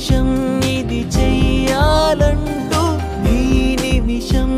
నిమిషం ఇది చెయ్యాలంటూ ఈ నిమిషం